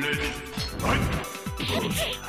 Ready. Fight.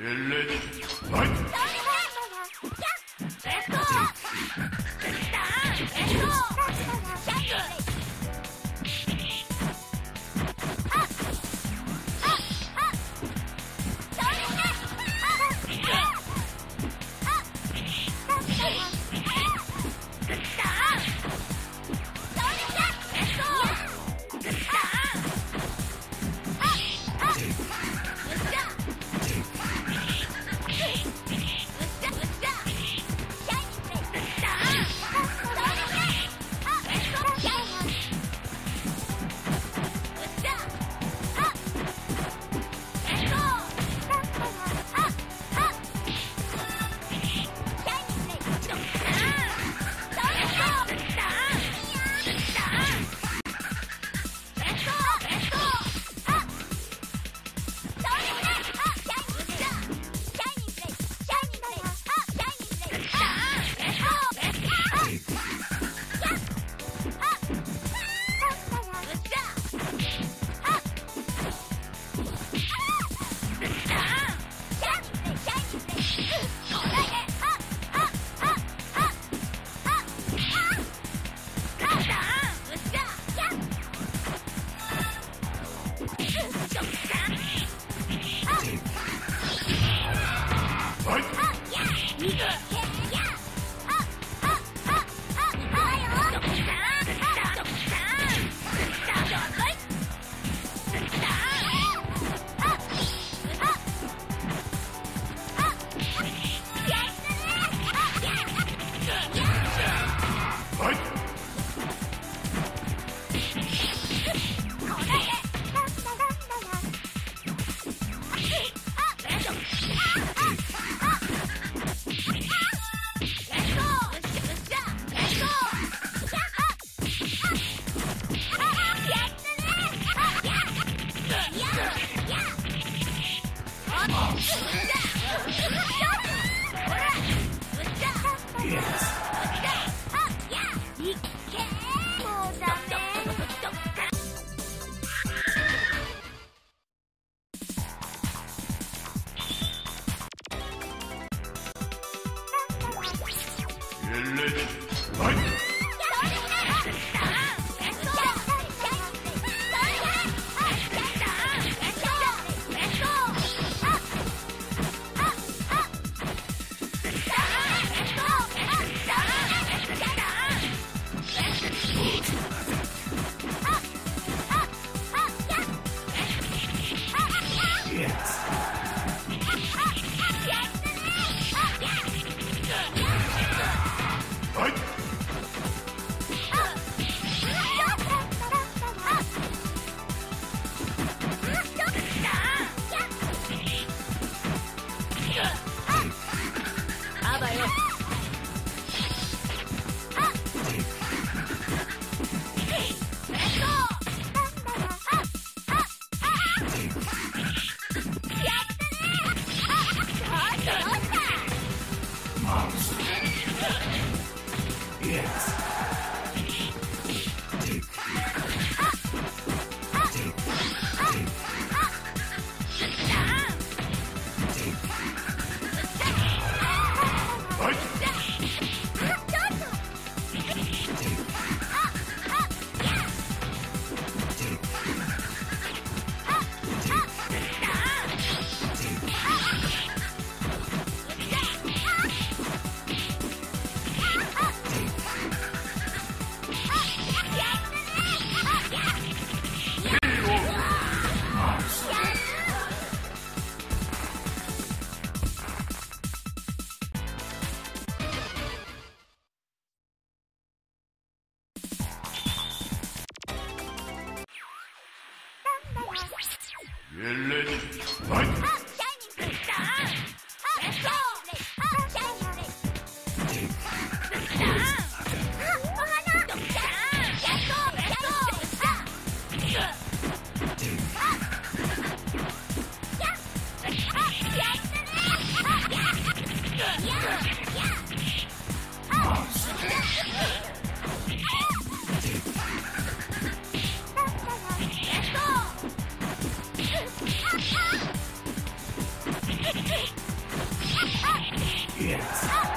Light. Light. Yeah.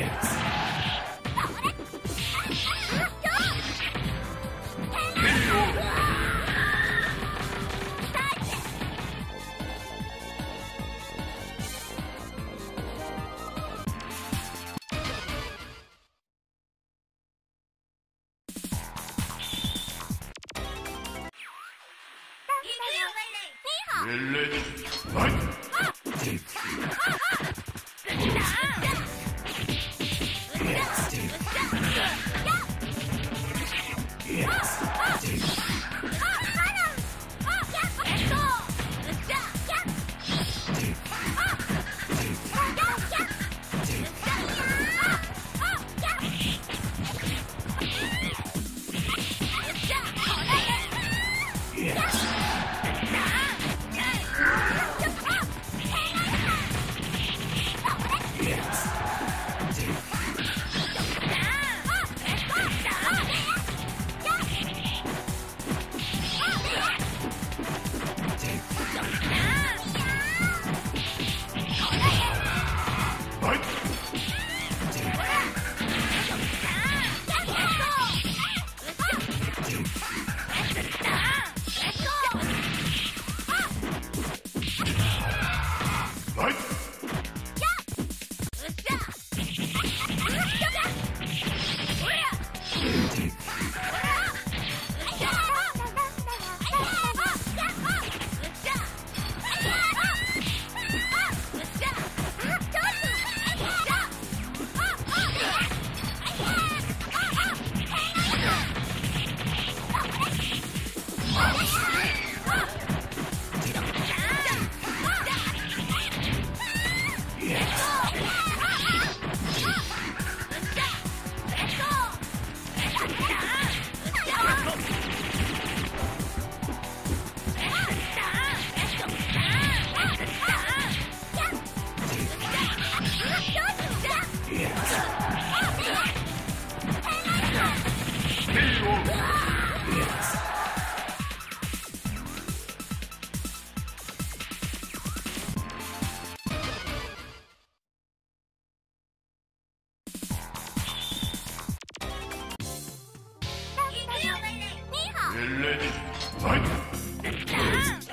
Yes. Let it light.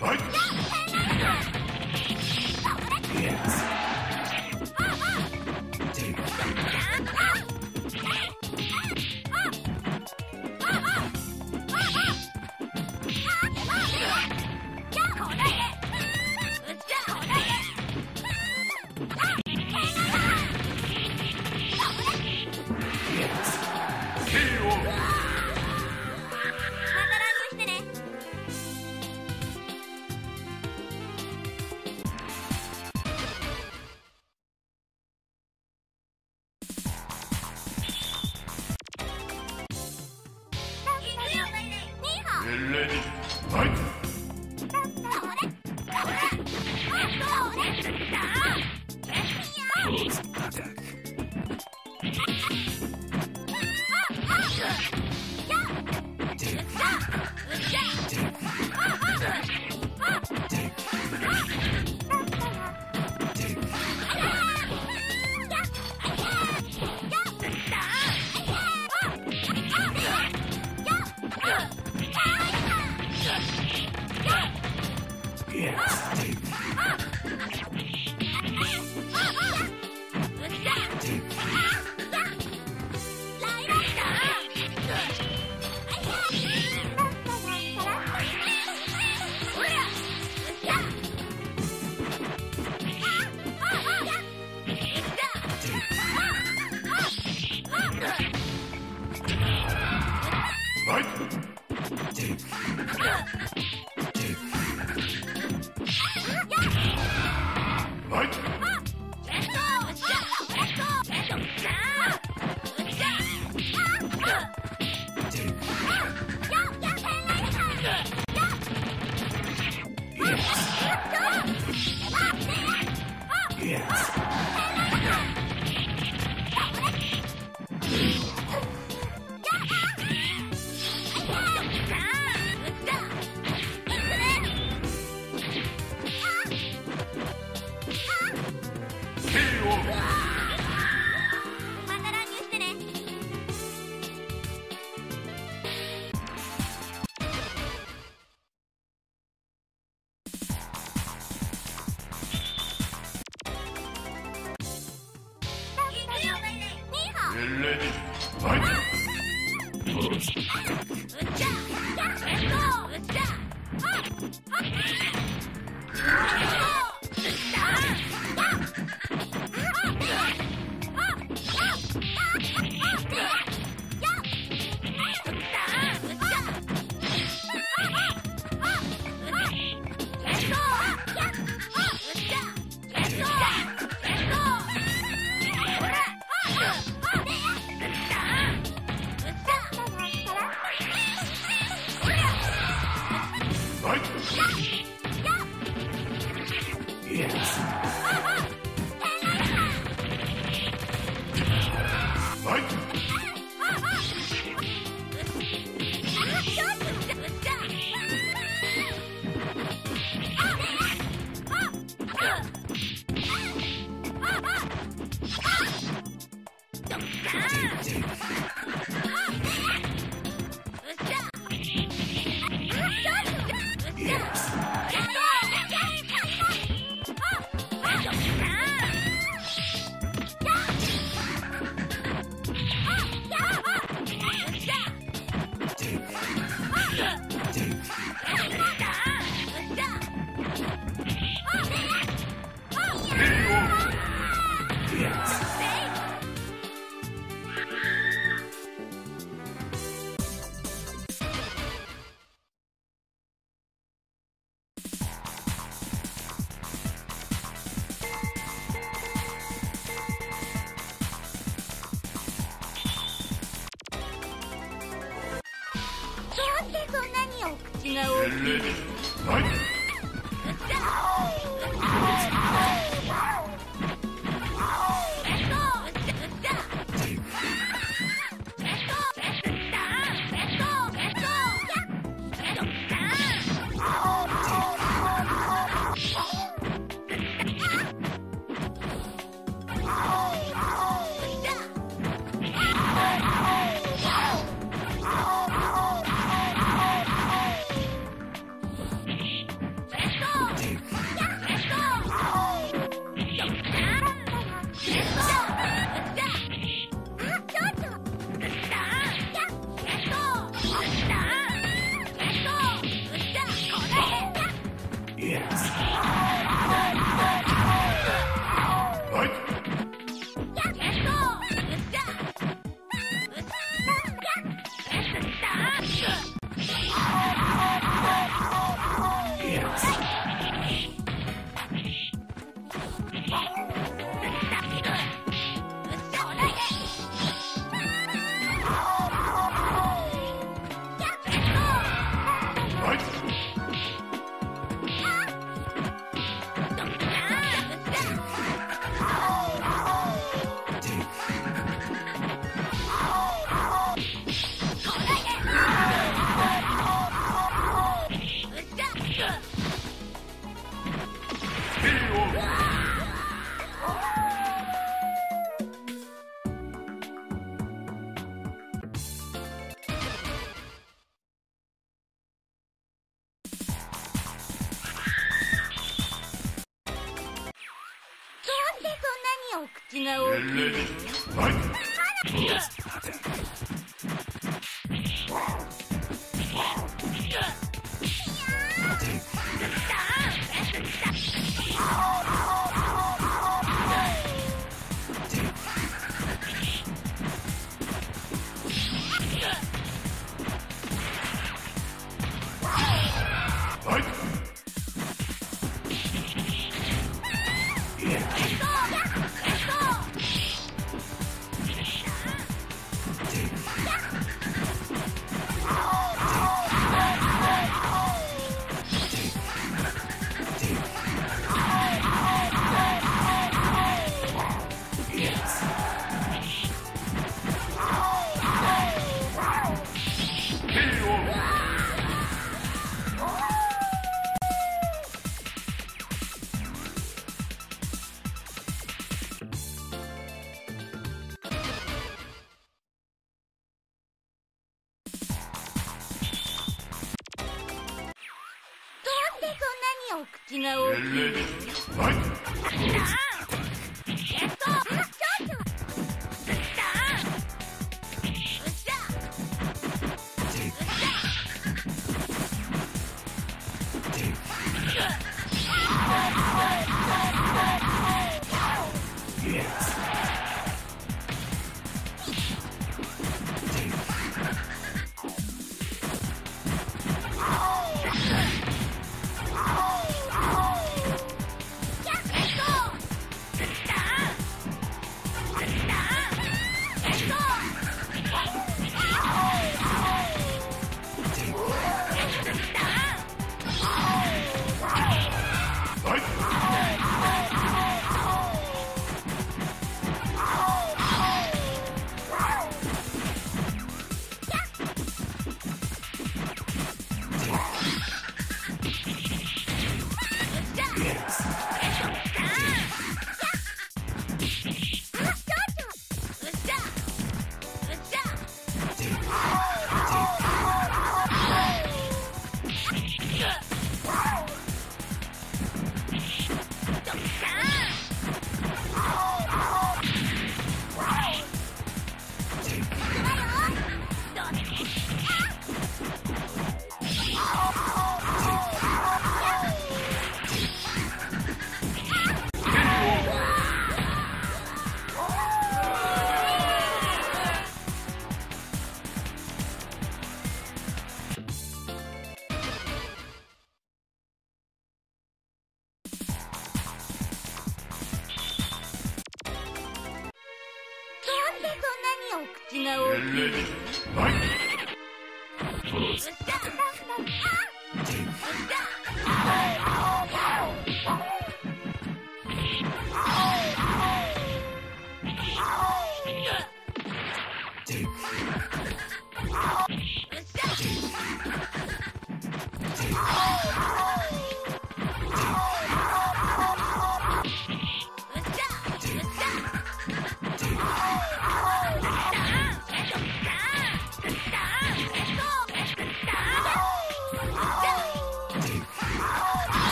Right. はい。お口が大き。いのお